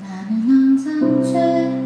나는 항상 죄